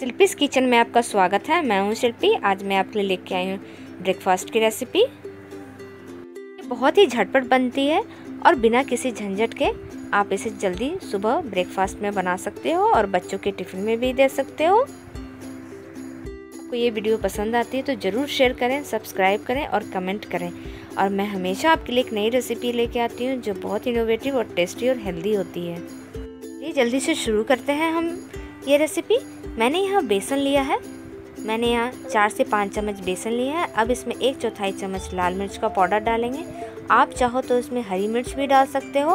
शिल्पीस kitchen में आपका स्वागत है। मैं हूँ शिल्पी। आज मैं आपके लिए लेके आई हूँ ब्रेकफास्ट की रेसिपी ये बहुत ही झटपट बनती है और बिना किसी झंझट के आप इसे जल्दी सुबह ब्रेकफास्ट में बना सकते हो और बच्चों के टिफ़िन में भी दे सकते हो। आपको ये वीडियो पसंद आती है तो ज़रूर शेयर करें सब्सक्राइब करें और कमेंट करें। और मैं हमेशा आपके लिए एक नई रेसिपी लेके आती हूँ जो बहुत इनोवेटिव और टेस्टी और हेल्दी होती है। ये जल्दी से शुरू करते हैं हम। ये रेसिपी मैंने यहाँ बेसन लिया है। मैंने यहाँ चार से पाँच चम्मच बेसन लिया है। अब इसमें एक चौथाई चम्मच लाल मिर्च का पाउडर डालेंगे। आप चाहो तो इसमें हरी मिर्च भी डाल सकते हो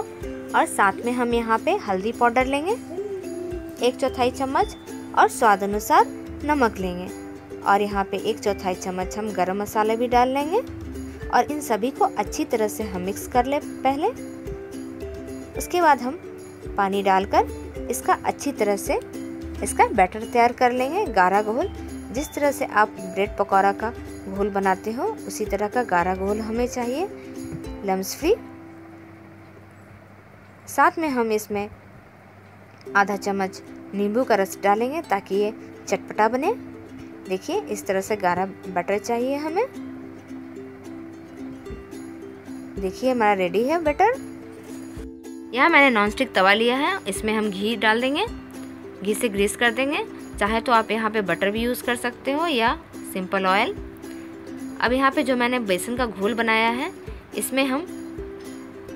और साथ में हम यहाँ पे हल्दी पाउडर लेंगे। एक चौथाई चम्मच और स्वाद अनुसार नमक लेंगे। और यहाँ पे एक चौथाई चम्मच हम गरम मसाला भी डाल लेंगे। और इन सभी को अच्छी तरह से हम मिक्स कर ले पहले। उसके बाद हम पानी डालकर इसका अच्छी तरह से इसका बैटर तैयार कर लेंगे गाढ़ा घोल। जिस तरह से आप ब्रेड पकौड़ा का घोल बनाते हो, उसी तरह का गाढ़ा घोल हमें चाहिए। Lumps free. साथ में हम इसमें आधा चम्मच नींबू का रस डालेंगे ताकि ये चटपटा बने। देखिए, इस तरह से गाढ़ा बटर चाहिए हमें। देखिए, हमारा रेडी है बटर। यहाँ मैंने नॉनस्टिक तवा लिया है, इसमें हम घी डाल देंगे। घी से ग्रीस कर देंगे। चाहे तो आप यहाँ पे बटर भी यूज़ कर सकते हो या सिंपल ऑयल अब यहाँ पे जो मैंने बेसन का घोल बनाया है, इसमें हम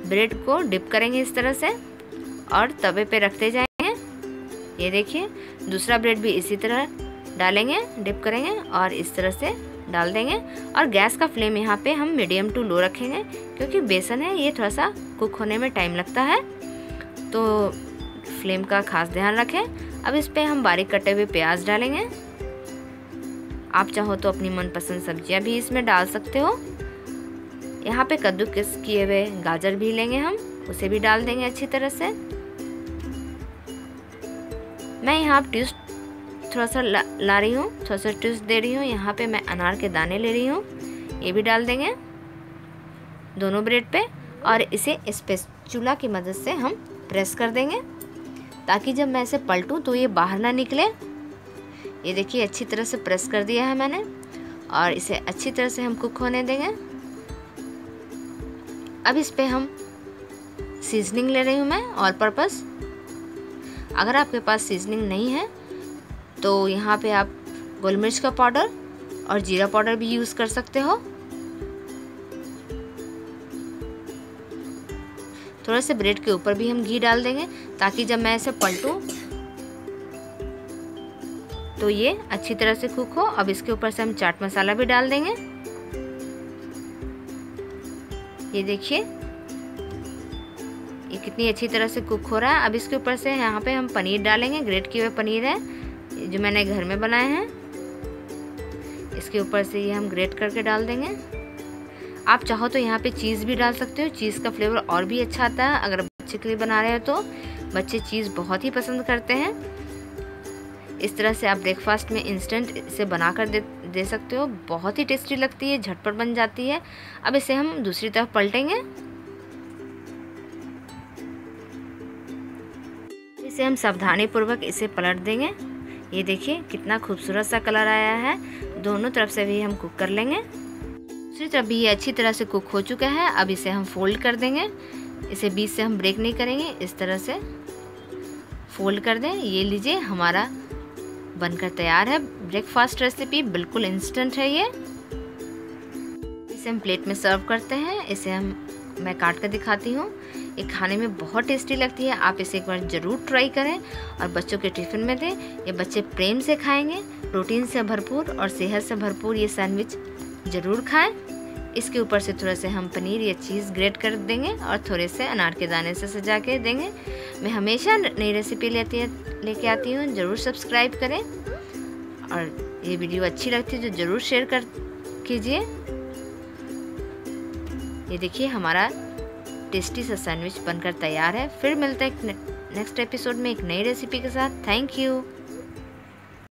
ब्रेड को डिप करेंगे इस तरह से और तवे पे रखते जाएँगे। ये देखिए, दूसरा ब्रेड भी इसी तरह डालेंगे डिप करेंगे और इस तरह से डाल देंगे। और गैस का फ्लेम यहाँ पे हम मीडियम टू लो रखेंगे, क्योंकि बेसन है, ये थोड़ा सा कुक होने में टाइम लगता है। तो फ्लेम का खास ध्यान रखें। अब इस पर हम बारीक कटे हुए प्याज डालेंगे। आप चाहो तो अपनी मनपसंद सब्ज़ियाँ भी इसमें डाल सकते हो। यहाँ पे कद्दूकस किए हुए गाजर भी लेंगे हम उसे भी डाल देंगे अच्छी तरह से। मैं यहाँ ट्विस्ट थोड़ा सा ला, ला रही हूँ थोड़ा सा ट्विस्ट दे रही हूँ। यहाँ पे मैं अनार के दाने ले रही हूँ ये भी डाल देंगे दोनों ब्रेड पे और इसे पे चूल्हा की मदद से हम प्रेस कर देंगे। ताकि जब मैं इसे पलटूँ तो ये बाहर ना निकले। ये देखिए, अच्छी तरह से प्रेस कर दिया है मैंने और इसे अच्छी तरह से हम कुक होने देंगे। अब इस पर हम सीजनिंग ले रही हूँ मैं ऑल पर्पस। अगर आपके पास सीजनिंग नहीं है तो यहाँ पे आप गोल मिर्च का पाउडर और जीरा पाउडर भी यूज़ कर सकते हो। थोड़ा से ब्रेड के ऊपर भी हम घी डाल देंगे, ताकि जब मैं इसे पलटूँ तो ये अच्छी तरह से कुक हो। अब इसके ऊपर से हम चाट मसाला भी डाल देंगे। ये देखिए, ये कितनी अच्छी तरह से कुक हो रहा है। अब इसके ऊपर से यहाँ पे हम पनीर डालेंगे। ग्रेट किए हुए पनीर है जो मैंने घर में बनाए हैं। इसके ऊपर से ये हम ग्रेट करके डाल देंगे। आप चाहो तो यहाँ पे चीज़ भी डाल सकते हो, चीज़ का फ्लेवर और भी अच्छा आता है। अगर बच्चे के लिए बना रहे हो तो बच्चे चीज़ बहुत ही पसंद करते हैं। इस तरह से आप ब्रेकफास्ट में इंस्टेंट इसे बना कर दे दे सकते हो। बहुत ही टेस्टी लगती है, झटपट बन जाती है। अब इसे हम दूसरी तरफ़ पलटेंगे। इसे हम सावधानी पूर्वक इसे पलट देंगे। ये देखिए कितना खूबसूरत सा कलर आया है। दोनों तरफ़ से भी हम कुक कर लेंगे। दूसरी तरफ़ भी ये अच्छी तरह से कुक हो चुका है। अब इसे हम फोल्ड कर देंगे। इसे बीच से हम ब्रेक नहीं करेंगे। इस तरह से फोल्ड कर दें। ये लीजिए, हमारा बनकर तैयार है। ब्रेकफास्ट रेसिपी बिल्कुल इंस्टेंट है ये। इसे हम प्लेट में सर्व करते हैं। इसे हम, मैं काट कर दिखाती हूँ। ये खाने में बहुत टेस्टी लगती है। आप इसे एक बार ज़रूर ट्राई करें और बच्चों के टिफ़िन में दें। ये बच्चे प्रेम से खाएँगे। प्रोटीन से भरपूर और सेहत से भरपूर ये सैंडविच ज़रूर खाएँ। इसके ऊपर से थोड़ा से हम पनीर या चीज़ ग्रेट कर देंगे और थोड़े से अनार के दाने से सजा के देंगे। मैं हमेशा नई रेसिपी लेती लेके आती हूँ, ज़रूर सब्सक्राइब करें। और ये वीडियो अच्छी लगती है तो ज़रूर शेयर कर कीजिए। ये देखिए हमारा टेस्टी सा सैंडविच बनकर तैयार है। फिर मिलता है नेक्स्ट एपिसोड में एक नई रेसिपी के साथ। Thank you